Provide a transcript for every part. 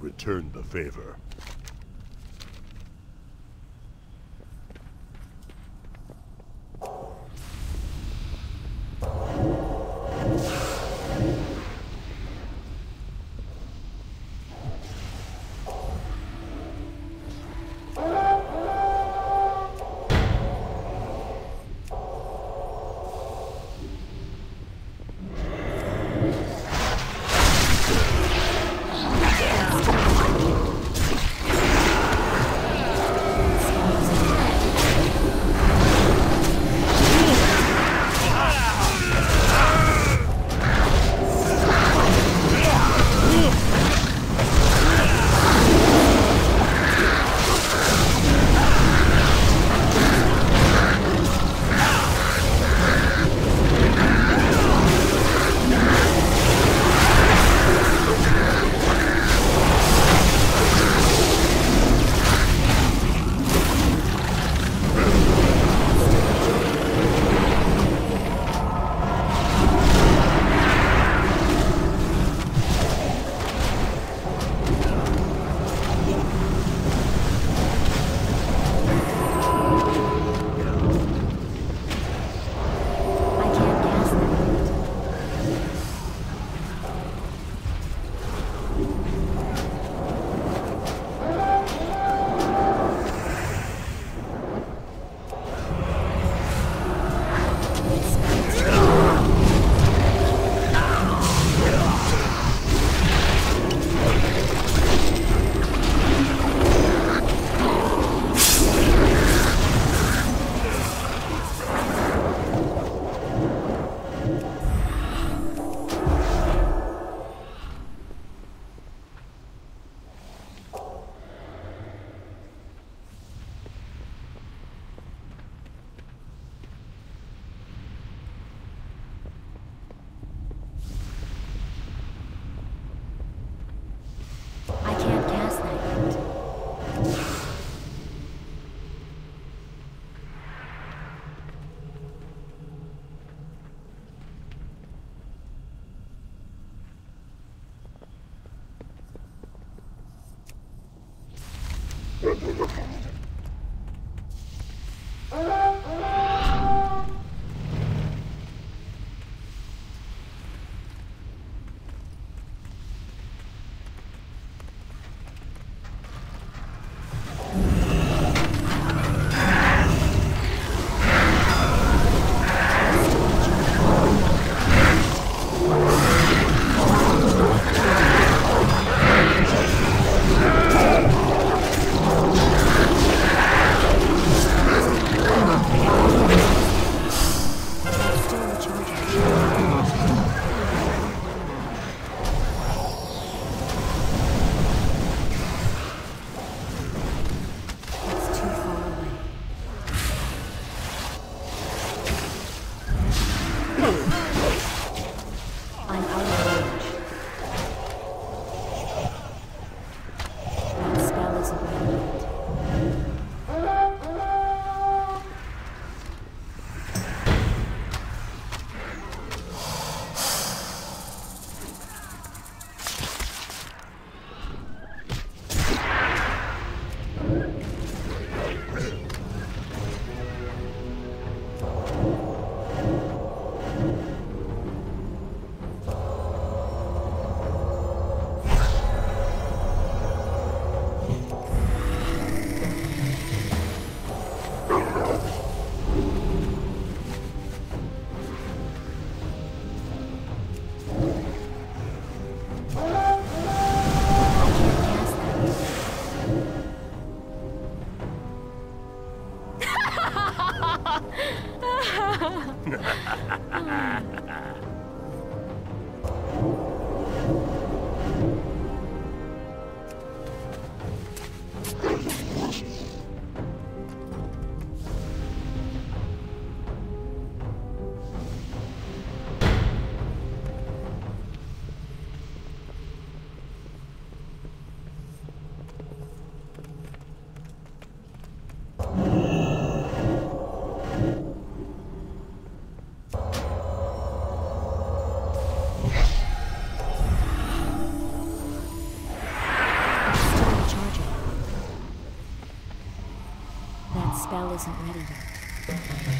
I will return the favor. I can't cast that yet. I can't cast that yet. Still recharging. It's too far away. I'm out of range. That spell isn't ready yet. I can't cast that yet. Spell isn't ready yet.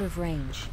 out of range.